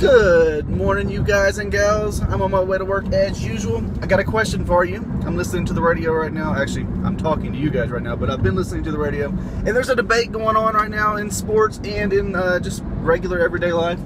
Good morning, you guys and gals. I'm on my way to work as usual. I got a question for you. I'm listening to the radio right now. Actually, I'm talking to you guys right now, but I've been listening to the radio. And there's a debate going on right now in sports and in uh, just regular everyday life.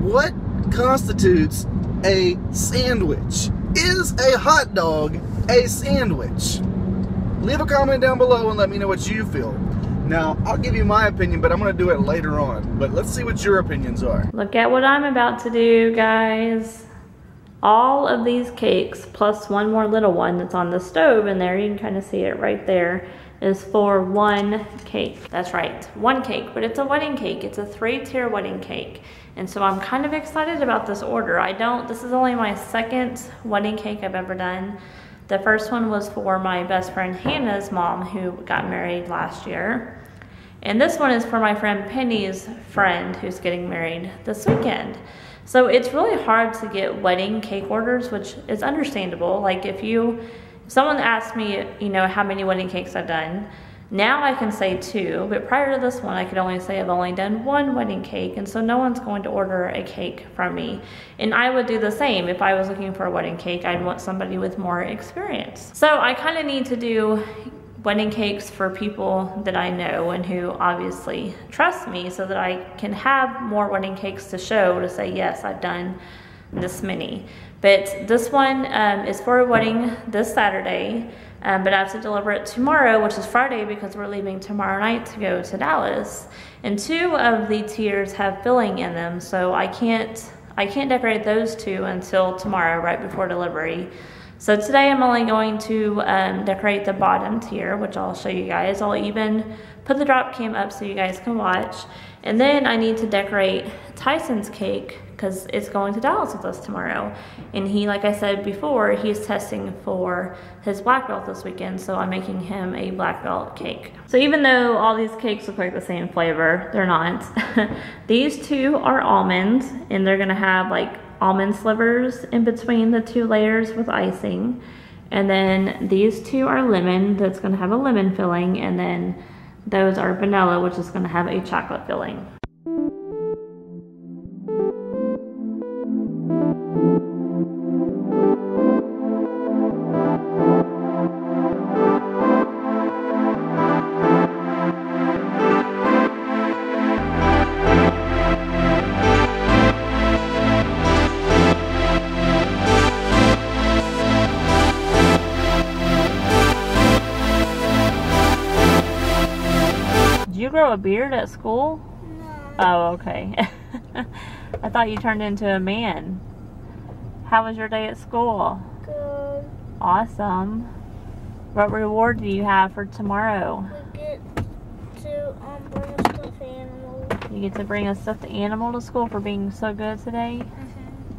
What constitutes a sandwich? Is a hot dog a sandwich? Leave a comment down below and let me know what you feel. Now, I'll give you my opinion, but I'm to do it later on. But let's see what your opinions are. Look at what I'm about to do, guys. All of these cakes, plus one more little one that's on the stove in there, you can kind of see it right there, is for one cake. That's right, one cake, but it's a wedding cake. It's a three-tier wedding cake. And so I'm kind of excited about this order. I don't, this is only my second wedding cake I've ever done. The first one was for my best friend Hannah's mom who got married last year. And this one is for my friend Penny's friend who's getting married this weekend. So it's really hard to get wedding cake orders, which is understandable. Like if you, if someone asked me, you know, how many wedding cakes I've done, now I can say two, but prior to this one, I could only say I've only done one wedding cake, and so no one's going to order a cake from me. And I would do the same if I was looking for a wedding cake. I'd want somebody with more experience. So I kind of need to do wedding cakes for people that I know and who obviously trust me so that I can have more wedding cakes to show to say, yes, I've done this many. But this one um, is for a wedding this Saturday. Um, but I have to deliver it tomorrow, which is Friday, because we're leaving tomorrow night to go to Dallas. And two of the tiers have filling in them, so I can't I can't decorate those two until tomorrow, right before delivery. So today I'm only going to um, decorate the bottom tier, which I'll show you guys. I'll even put the drop cam up so you guys can watch. And then I need to decorate Tyson's cake because it's going to Dallas with us tomorrow. And he, like I said before, he's testing for his black belt this weekend, so I'm making him a black belt cake. So even though all these cakes look like the same flavor, they're not. these two are almonds, and they're gonna have like almond slivers in between the two layers with icing. And then these two are lemon, that's gonna have a lemon filling, and then those are vanilla, which is gonna have a chocolate filling. Grow a beard at school? No. Oh, okay. I thought you turned into a man. How was your day at school? Good. Awesome. What reward do you have for tomorrow? We get to um bring a stuffed animal. You get to bring a stuffed animal to school for being so good today?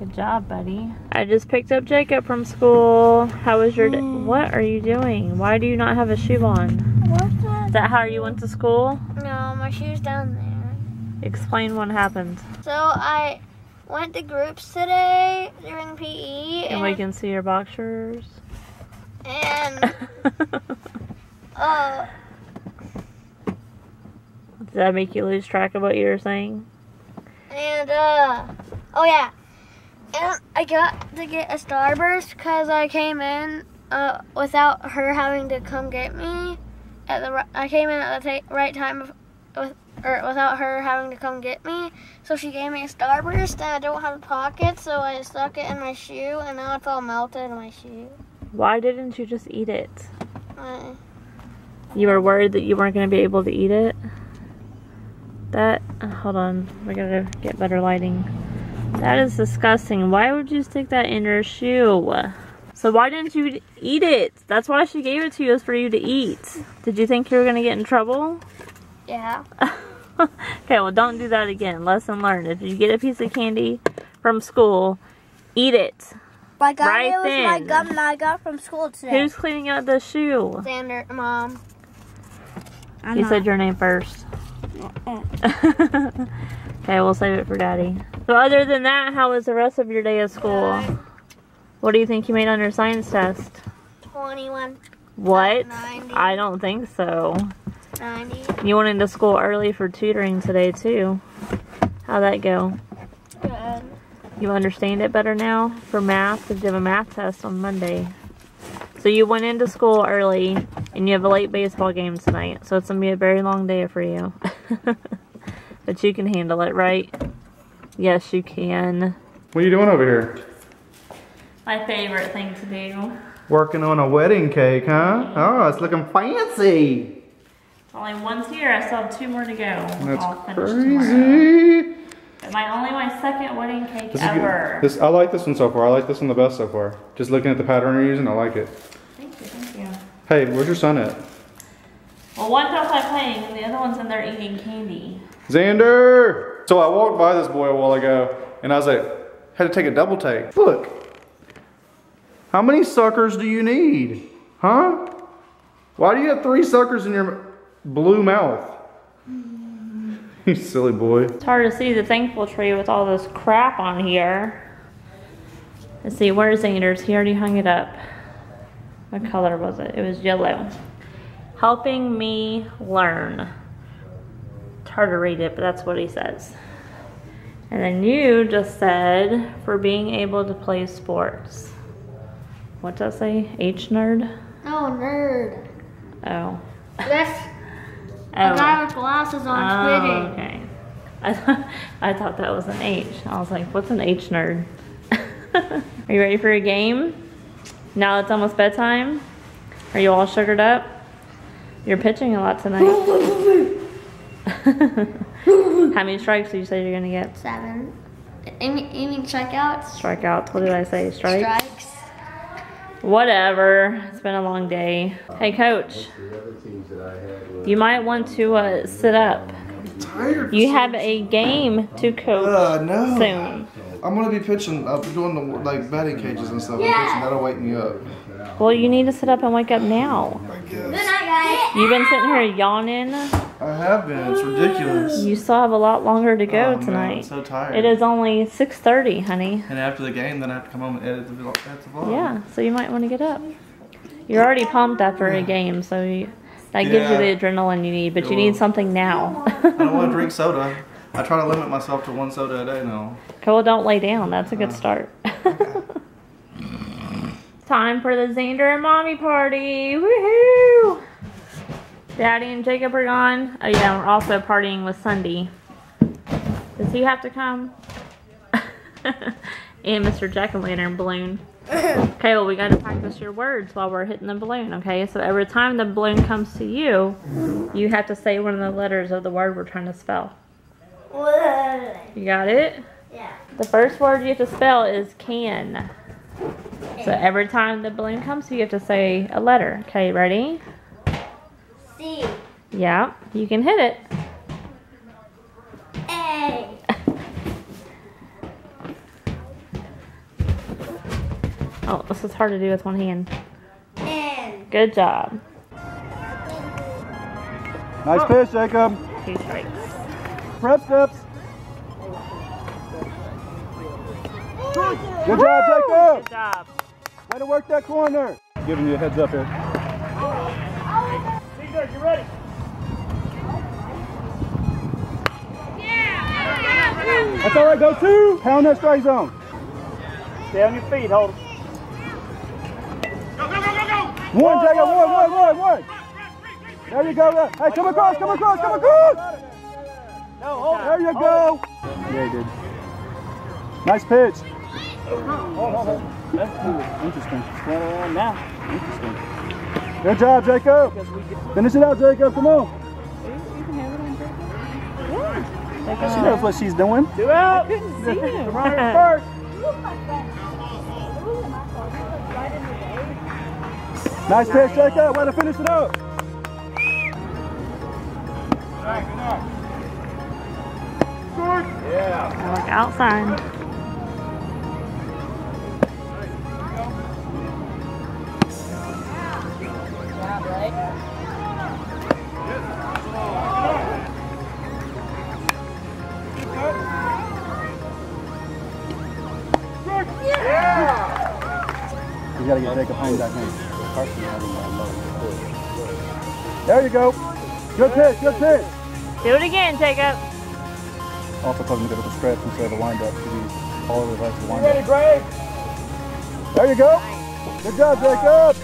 Good job, buddy. I just picked up Jakhob from school. How was your day? Mm. What are you doing? Why do you not have a shoe on? What's Is that how you went to school? No, my shoe's down there. Explain what happened. So I went to groups today during PE, And we can see your boxers. and uh, Did that make you lose track of what you were saying? and uh, oh yeah, and I got to get a Starburst because I came in uh without her having to come get me. At the I came in at the right time of, with or without her having to come get me. So she gave me a Starburst, and I don't have a pocket, so I stuck it in my shoe, and now it's all melted in my shoe. Why didn't you just eat it? Uh, You were worried that you weren't going to be able to eat it? That, hold on, we gotta get better lighting. That is disgusting. Why would you stick that in your shoe? So why didn't you eat it? That's why she gave it to you, is for you to eat. Did you think you were gonna get in trouble? yeah. okay, well don't do that again. Lesson learned. If you get a piece of candy from school, eat it. I got Right it was my gum that I got from school today. Who's cleaning out the shoe? Xander, mom. You said your name first. Uh-uh. okay, we'll save it for daddy. So other than that, how was the rest of your day at school? Uh, What do you think you made on your science test? 21, What? 90. I don't think so. 90. You went into school early for tutoring today too. How'd that go? Good. You understand it better now for math because you have a math test on Monday. So you went into school early and you have a late baseball game tonight. So it's going to be a very long day for you. but you can handle it, right? Yes, you can. What are you doing over here? My favorite thing to do. Working on a wedding cake, huh? Oh, it's looking fancy. Only one's here. I still have two more to go. That's crazy. My only my second wedding cake This ever. This I like this one so far. I like this one the best so far. Just looking at the pattern you're using, I like it. Thank you, thank you. Hey, where's your son at? Well, one's outside playing, and the other one's in there eating candy. Xander! So I walked by this boy a while ago, and I was like, had to take a double take. Look. How many suckers do you need? Huh? Why do you have three suckers in your blue mouth? you silly boy. It's hard to see the thankful tree with all this crap on here. Let's see, where's Anders? He already hung it up. What color was it? It was yellow. Helping me learn. It's hard to read it, but that's what he says. And then you just said for being able to play sports. What does that say? H nerd? Oh, nerd. Oh. That's Oh. a guy with glasses on Oh, spitting. okay. I, th- I thought that was an H. I was like, what's an H nerd? Are you ready for a game? Now it's almost bedtime. Are you all sugared up? You're pitching a lot tonight. How many strikes do you say you're gonna get? Seven. Any, any strikeouts? Strikeouts. What did I say? Strikes? Strikes. Whatever. It's been a long day. Hey, coach. You might want to uh, sit up. I'm Tired. You have a game to coach Uh, no. soon. I'm gonna be pitching. I'll be doing the like batting cages and stuff. Yeah. I'm pitching. That'll wake me up. Well, you need to sit up and wake up now. I Good guess. night, guys. You've been sitting here yawning. I have been. It's ridiculous. You still have a lot longer to go Oh, man, I'm tonight. so tired. It is only 6:30, honey. And after the game, then I have to come home and edit the, vlog- the vlog. Yeah, so you might want to get up. You're already pumped after a game, so you, that gives you the adrenaline you need, but you It need something now. I don't want to drink soda. I try to limit myself to one soda a day now. Cole, don't lay down. That's a Uh, good start. Time for the Xander and Mommy party. Woohoo! Daddy and Jacob are gone. Oh yeah, we're also partying with Sunday. Does he have to come? and Mr. Jack o' Lantern balloon. Okay, well we got to practice your words while we're hitting the balloon. Okay, so every time the balloon comes to you, you have to say one of the letters of the word we're trying to spell. You got it? Yeah. The first word you have to spell is can. So every time the balloon comes, to you have to say a letter. Okay, ready? C. Yeah, you can hit it. A. Oh, this is hard to do with one hand. N. Good job. Nice oh. pitch, Jakhob. Two strikes. Prep steps. Good job, Jakhob. Good job. Way to work that corner. Giving you a heads up here. That's all right. Go two. Pound that strike zone. Stay on your feet, hold. One, Jakhob. One, one, one, one. There you go. Hey, come across. Come across. Come across. No, hold There you go. Yeah, he did. Nice pitch. Interesting. Turn around now. Interesting. Good job, Jakhob. Finish it out, Jakhob. Come on. She knows what she's doing. Two out. The Runner first. Nice pitch, Jakhob. Way to finish it up. Look outside. I think. Low. There you go. Good pitch, good pitch. Do it again, Jakhob. up. Also causing a bit of a stretch instead of a windup because he always likes the windup. Ready, Greg? There you go. Good job, Jakhob.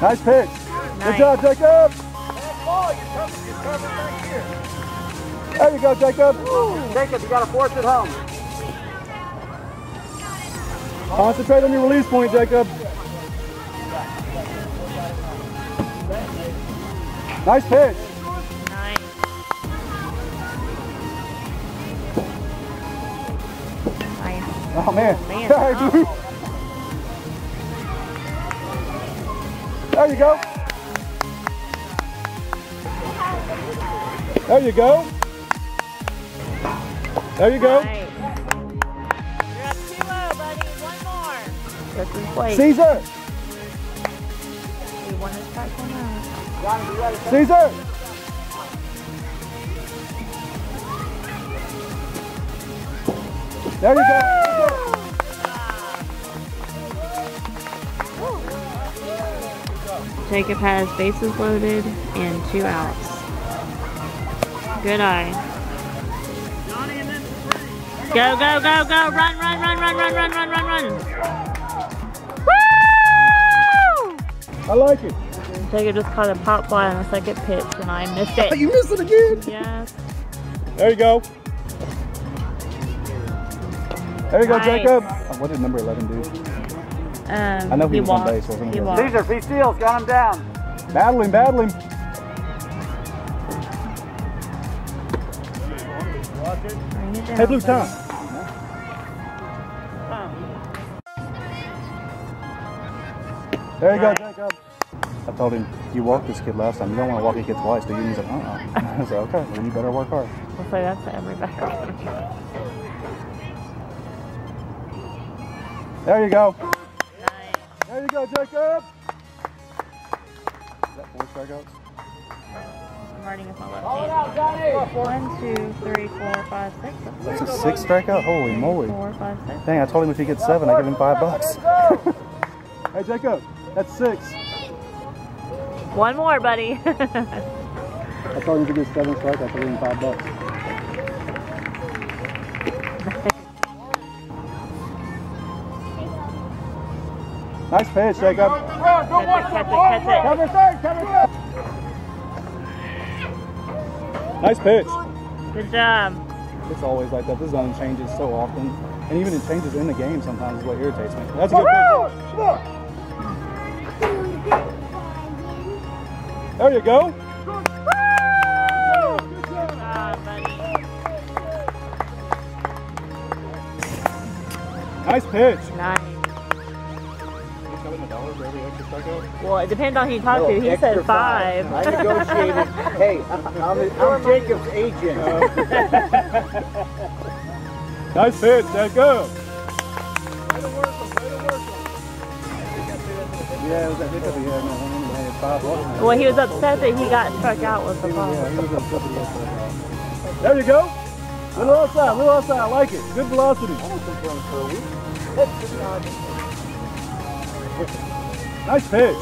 Nice pitch. Good job, Jakhob. Oh, there you go, Jakhob. Jakhob, you got to force it home. Concentrate on your release point, Jakhob. Nice pitch. Nice. Oh man. Man. Sorry, dude. There you go. There you go. There you go. Nice. You ready? Caesar. There you go. Jakhob has bases loaded and two outs. Good eye. Go, go, go, go. Run, run, run, run, run, run, run, run, run. I like it. Jakhob just caught a pop fly on the second pitch and I missed it. You missed it again. Yes. There you go. There you go, Nice. Jakhob. Oh, what did number 11 do? Um, I know he was on walked. base, wasn't he? He walked. Caesar, if he steals, got him down. Battle him, battle him. Bring it down, Hey, Blue, buddy. There you go, Jakhob. I told him, you walked this kid last time. You don't want to walk a kid twice, do you? And he's like, uh-uh. I said, okay, well, you better work hard. We'll say that to everybody. There you go. Nice. There you go, Jakhob. Is that four strikeouts? I'm writing with my left hand. One, two, three, four, five, six. That's a six strikeout? Holy moly. Four, five, six. Dang, I told him if he gets seven, I give him five bucks. hey, Jakhob, that's six. One more, buddy. I told him if he gets seven strikes, I give him five bucks. Nice pitch, Jakhob. Catch it, catch it, ball. catch it. Cover third, cover third. Nice pitch. Good job. It's always like that. The zone changes so often. And even it changes in the game sometimes is what irritates me. That's a good pitch. There you go. Good job, buddy. Nice pitch. Nice. Well, it depends on who you talk to. He said five. I negotiated. hey, I'm, I'm Jakhob's agent. Nice pitch, Jakhob. Yeah, it was a hiccup he had. Man. He had five walks. well, he was upset that he got struck out with the ball. Yeah, he was upset that he had five walks. There you go. Little outside, little outside. I like it. Good velocity. Nice pitch.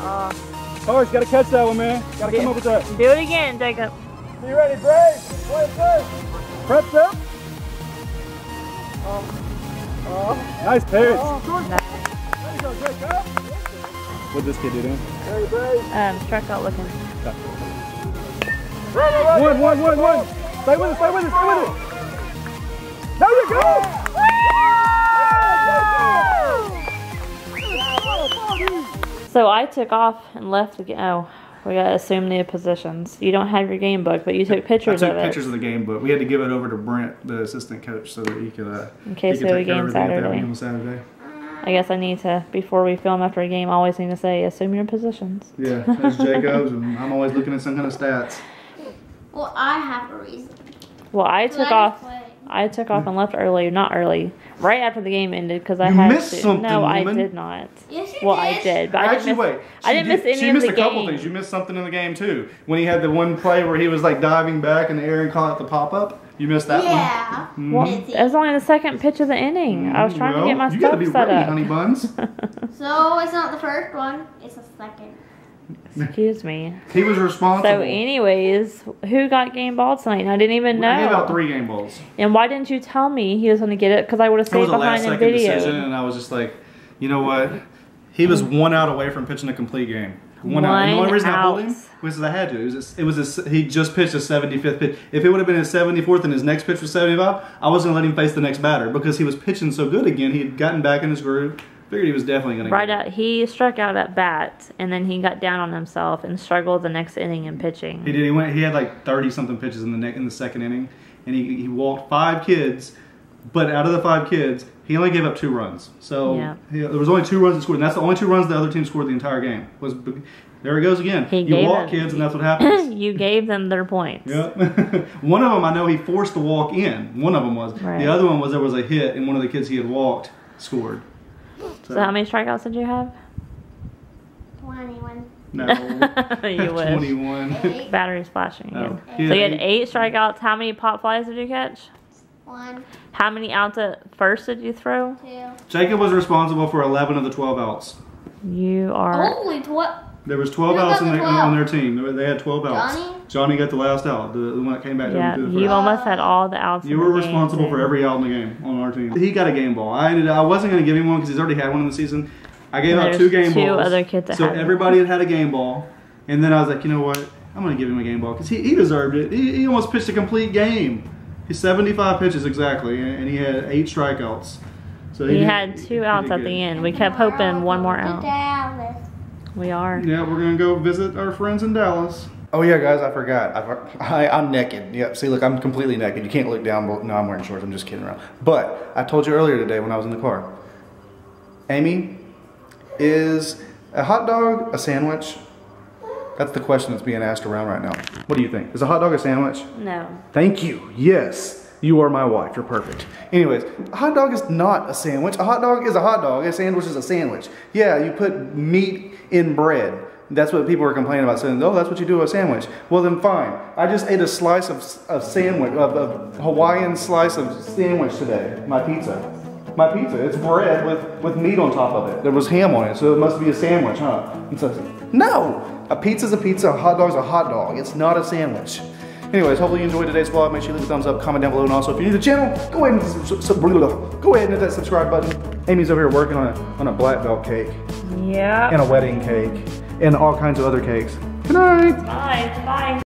Uh, Torres, got to catch that one, man. Got to come up with that. do it again, Jakhob. You ready, Brave? Play first. Prepped up. Nice pitch. What this kid in? Um, struck out looking. One, one, one, one. Stay with it, stay with it, stay with it. There you go. So I took off and left the game. Oh, we gotta assume the positions. You don't have your game book, but you took pictures I took of it. pictures of the game book. We had to give it over to Brent, the assistant coach, so that he could. Uh, In case he we could care game of everything at that Saturday. game on Saturday. I guess I need to before we film after a game. I always need to say assume your positions. Yeah, that's Jacobs, and I'm always looking at some kind of stats. Well, I have a reason. Well, I I took just off. play. I took off and left early. Not early. Right after the game ended because I You had missed to. something, no, I did not. Yes, you Well, did. I did, but I Actually, didn't miss. wait. I she didn't did- miss any She of missed the a couple game. things. You missed something in the game too. When he had the one play where he was like diving back in the air and caught the pop up. You missed that one? Yeah. Mm-hmm. Well, it was only the second pitch of the inning. one. I was trying Well, to get my You gotta stuff be set ready, up. honey buns. So it's not the first one. It's the second. Excuse me. He was responsible. So, anyways, who got game ball tonight? I didn't even know. I gave out three game balls. And why didn't you tell me he was going to get it? Because I would have It stayed was a behind last in second video. decision, and I was just like, you know what? He was one out away from pitching a complete game. One, out. And the only reason I pulled him was because I had to. It was a, it was a, he just pitched a 75th pitch. If it would have been his 74th and his next pitch was 75, I wasn't gonna let him face the next batter because he was pitching so good again. He had gotten back in his groove. Figured he was definitely gonna Right get it. out, he struck out at bat, and then he got down on himself and struggled the next inning in pitching. He did. He went. He had like 30 something pitches in the in the second inning, and he he walked five kids. But out of the five kids, he only gave up two runs. So Yeah. he, there was only two runs that scored, and that's the only two runs the other team scored the entire game. Was there he goes again. He you gave walk it- kids, and that's what happens. you gave them their points. Yeah. one of them I know he forced the walk in. One of them was. Right. The other one was there was a hit, and one of the kids he had walked scored. So how many strikeouts did you have? 21. No. you wish. 21. Eight. Battery's flashing Oh. again. He So you had eight- eight strikeouts. How many pop flies did you catch? One, How many outs at first did you throw? two. Jakhob was responsible for 11 of the 12 outs. You are. Holy, what? There was 12 Who outs got in the 12? on their team. They were- They had 12 outs. Johnny? Johnny got the last out, the, the one that came back Yeah, to the you almost had all the outs. You in were the game, responsible too. for every out in the game on our team. He got a game ball. I ended. I wasn't going to give him one because he's already had one in the season. I gave out there's two game two balls. other kids that so had it. everybody had had a game ball, and then I was like, you know what? I'm going to give him a game ball because he, he deserved it. He, he almost pitched a complete game. He's 75 pitches exactly, and, and he had eight strikeouts. So He did- had he two outs did at the end. We kept hoping one more out. Dallas. We are. Yeah, we're gonna go visit our friends in Dallas. Oh yeah, guys, I forgot. I, I, I'm naked. Yep. See, look, I'm completely naked. You can't look down. But no, I'm wearing shorts. I'm just kidding around. But I told you earlier today when I was in the car. Amy, is a hot dog a sandwich? That's the question that's being asked around right now. What do you think? Is a hot dog a sandwich? No. Thank you. Yes. You are my wife. You're perfect. Anyways, a hot dog is not a sandwich. A hot dog is a hot dog. A sandwich is a sandwich. Yeah, you put meat in bread. That's what people are complaining about, saying, oh, that's what you do with a sandwich. Well, then fine. I just ate a slice of, of sandwich, of, of Hawaiian slice of sandwich today, my pizza. My pizza, it's bread with, with meat on top of it. There was ham on it, so it must be a sandwich, huh? Says, no! A pizza's a pizza, a hot dog's a hot dog. It's not a sandwich. Anyways, hopefully you enjoyed today's vlog. Make sure you leave a thumbs up, comment down below, and also if you're new to the channel, go ahead and go ahead and hit that subscribe button. Amy's over here working on a on a black belt cake Yeah. and a wedding cake and all kinds of other cakes. Good night. Bye. Bye.